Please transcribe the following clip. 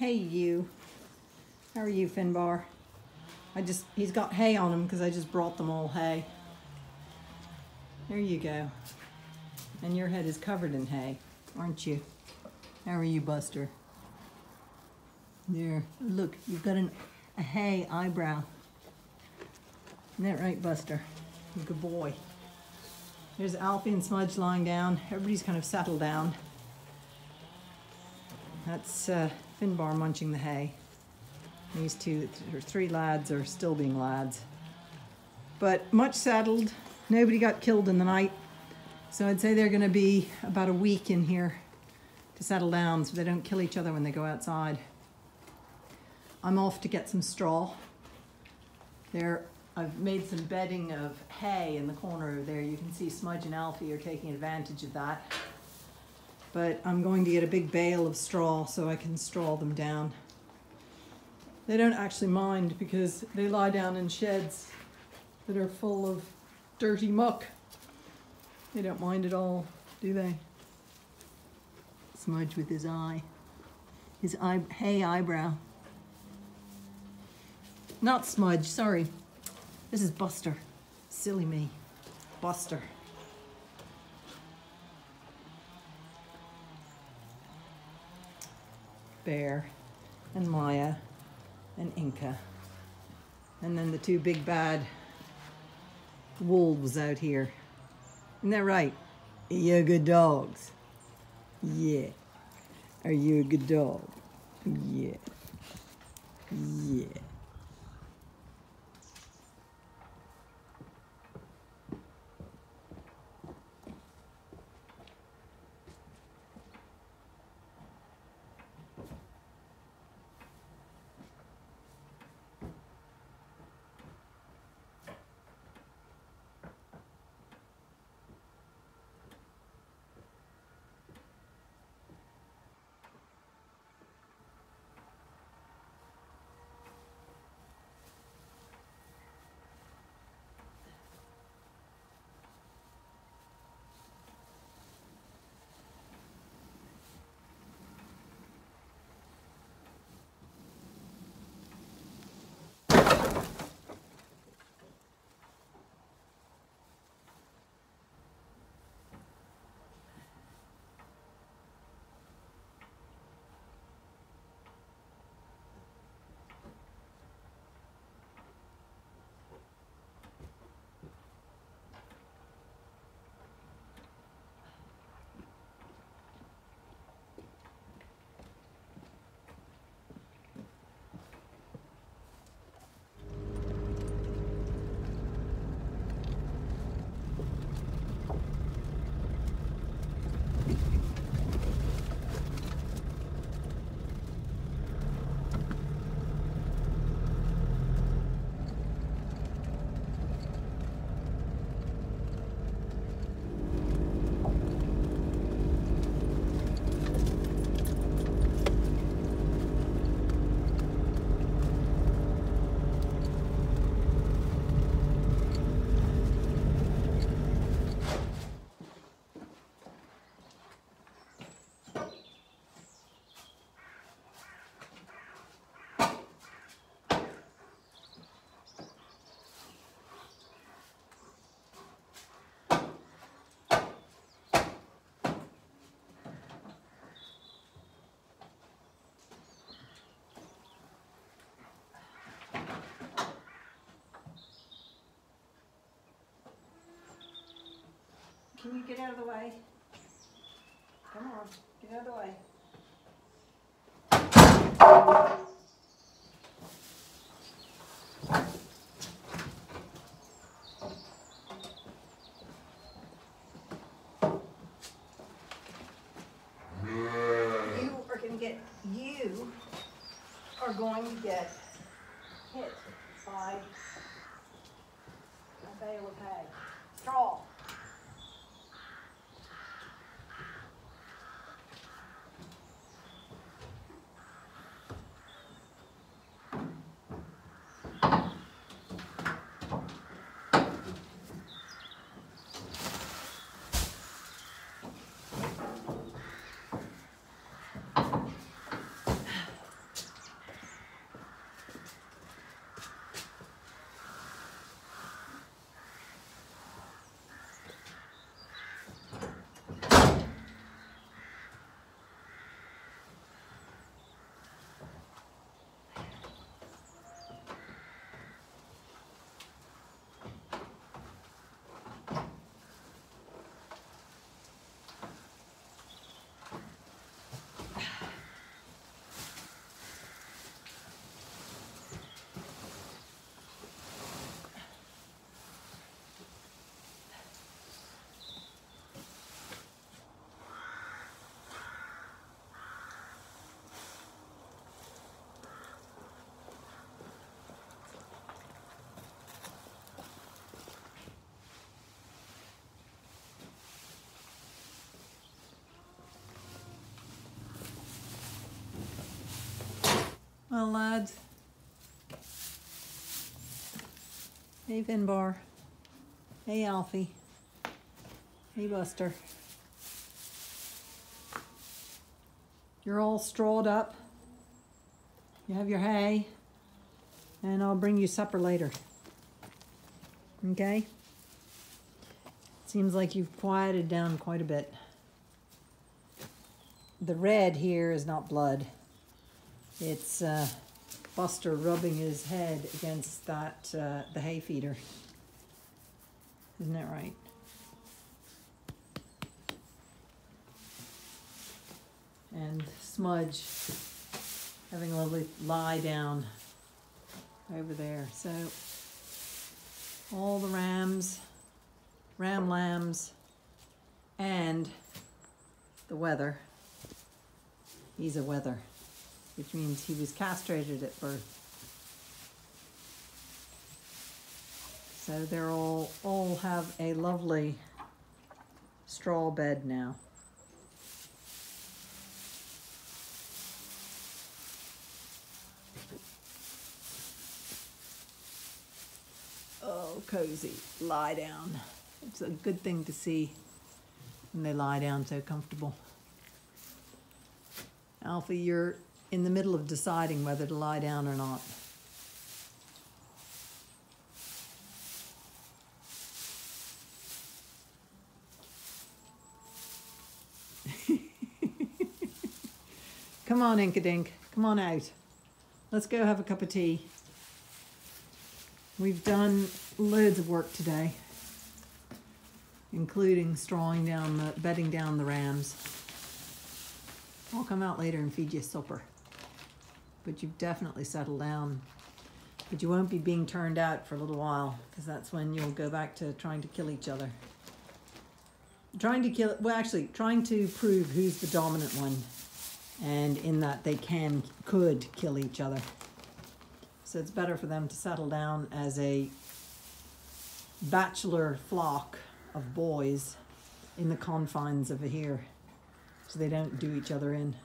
Hey, you. How are you, Finbar? I just, he's got hay on him because I just brought them all hay. There you go. And your head is covered in hay, aren't you? How are you, Buster? There, look, you've got an, a hay eyebrow. Isn't that right, Buster? Good boy. There's Alfie and Smudge lying down. Everybody's kind of settled down. That's uh, Finbar munching the hay. These two, or three lads are still being lads. But much settled. Nobody got killed in the night. So I'd say they're going to be about a week in here to settle down so they don't kill each other when they go outside. I'm off to get some straw. There, I've made some bedding of hay in the corner over there. You can see Smudge and Alfie are taking advantage of that. But I'm going to get a big bale of straw so I can straw them down. They don't actually mind because they lie down in sheds that are full of dirty muck. They don't mind at all, do they? Smudge with his eye. His eye, hay eyebrow. Not Smudge, sorry. This is Buster. Silly me. Buster. Bear and Maya and Inca. And then the two big bad wolves out here. Isn't that right? You're good dogs. Yeah. Are you a good dog? Yeah. Yeah. Can you get out of the way? Come on, get out of the way. You are going to get, you are going to get hit by a bale of hay. Straw. Well, lads. Hey, Finbar. Hey, Alfie. Hey, Buster. You're all strawed up. You have your hay. And I'll bring you supper later. Okay? Seems like you've quieted down quite a bit. The red here is not blood. It's uh, Buster rubbing his head against that uh, the hay feeder. Isn't that right? And Smudge having a lovely lie down over there. So all the rams, ram lambs, and the wether. He's a wether, which means he was castrated at birth. So they're all all have a lovely straw bed now. Oh, cozy. Lie down. It's a good thing to see when they lie down so comfortable. Alfie, you're in the middle of deciding whether to lie down or not. Come on, Inkadink. Come on out. Let's go have a cup of tea. We've done loads of work today, including strawing down the, bedding down the rams. I'll come out later and feed you supper. But you've definitely settled down. But you won't be being turned out for a little while, because that's when you'll go back to trying to kill each other. Trying to kill, well, actually, trying to prove who's the dominant one, and in that they can, could kill each other. So it's better for them to settle down as a bachelor flock of boys in the confines of here so they don't do each other in.